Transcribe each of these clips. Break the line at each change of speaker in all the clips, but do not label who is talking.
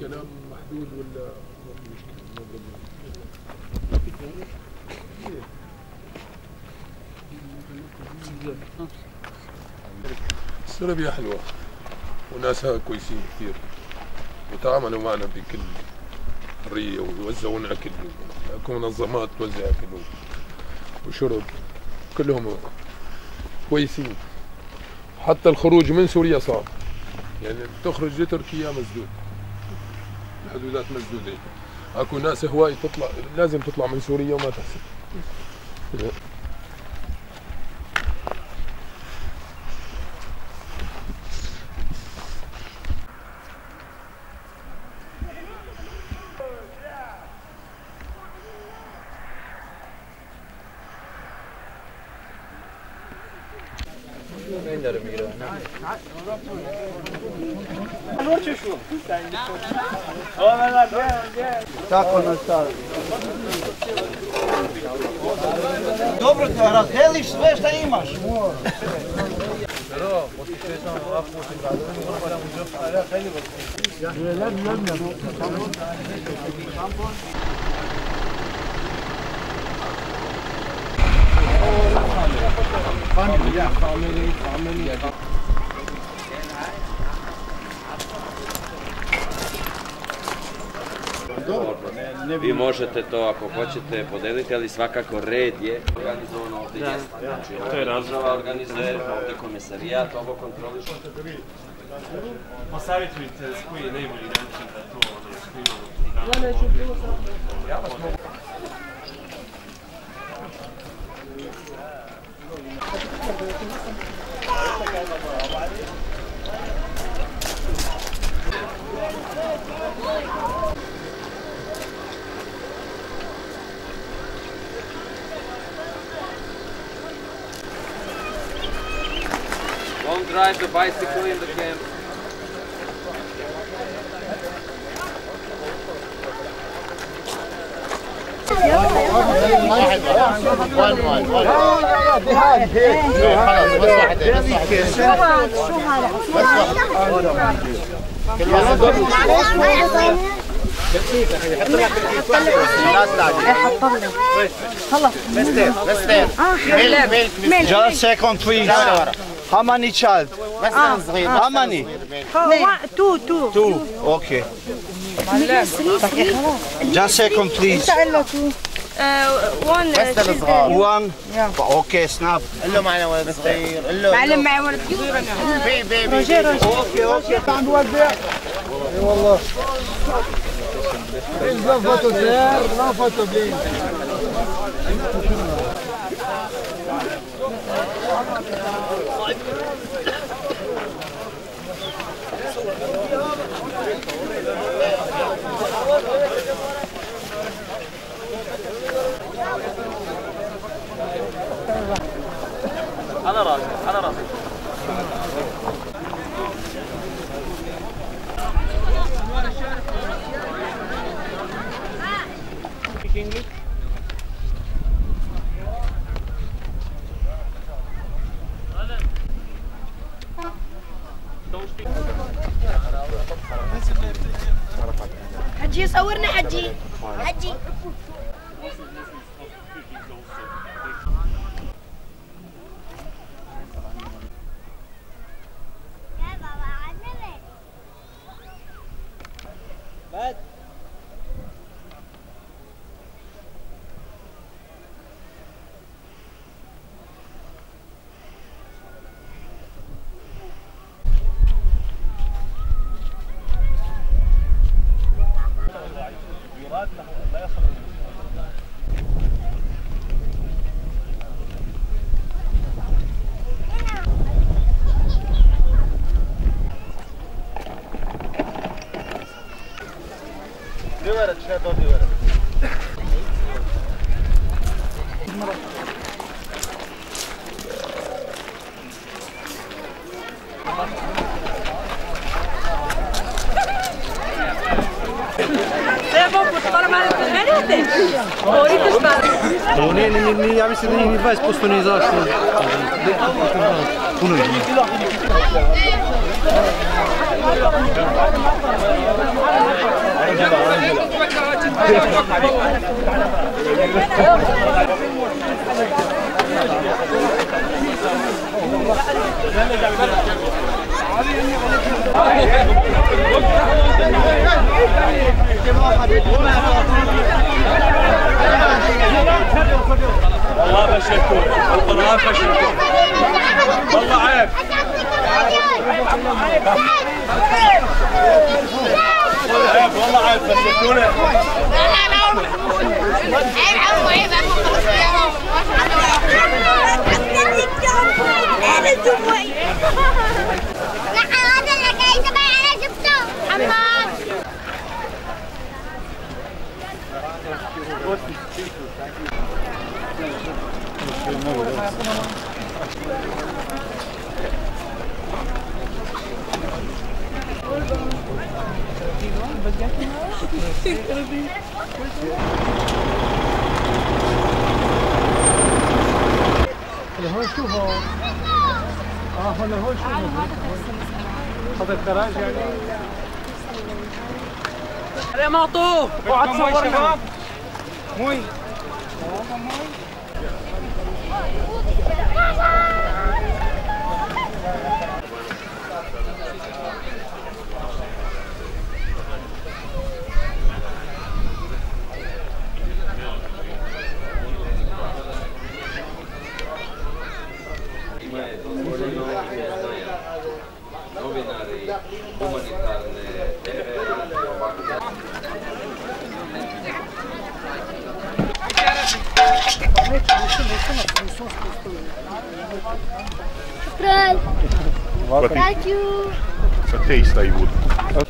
الكلام محدود ولا السلبية حلوة. وناسها كويسين كثير. وتعاملوا معنا بكل حرية ويوزعون أكل أكو منظمات توزع أكل وشرب. كلهم كويسين. حتى الخروج من سوريا صعب. يعني تخرج لتركيا مسدود حدودات مسدودة. أكو ناس هواي تطلع لازم تطلع من سوريا وما تحسب.
Tako Dobro te, razdeliš sve šta imaš.
Ja, Vi možete to ako hoćete podeliti, ali svakako red je organizovano ovdje. Jeste. Znači,
to je
razlova organizuje, ovdje komisarijat, ovo kontrolišu.
Posavitujte s koji je najbolji način da to ono, Ja vas mogu
Don't drive the bicycle in the camp.
Just second, please. How many child? How many?
Two, two.
Two, okay. Just second, please.
آه، وان
بس للصغار وان أوكي سناب.
له معنا ولد صغير له
معلم معي ولد كبير. أنا
بي بي بي.
أوكي أوكي.
تعال نوزع.
اي والله. لافته زير لافته بين Thank you. speak English?
حجي صورنا حجي حجي
Bad. да отиваме. Но не, не, не, не, я мисля да ни 20% не е издаваш. 분을.
والله فشلتوا والله فشلتوا والله عيب. والله عيب فشلتونا
هون شوف هون اه هون هون شوف هذا الكراج يعني
يا معطوف اوعى ruim?
Toma,
mãe. Mas, não, não,
não, não, não,
não, não, não, Thank you. It's a taste I would.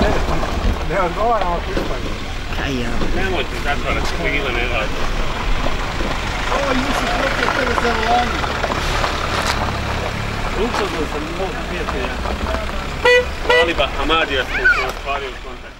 Ne, odgovaram odgovaramo pitanju. Kaj ja?
Nemojte zatvarati, pogile ne radite. Ovo je mislim protiv tebe za lani. Luksozno sam mog prijatelja. Aliba Hamadija sam se ostvario u.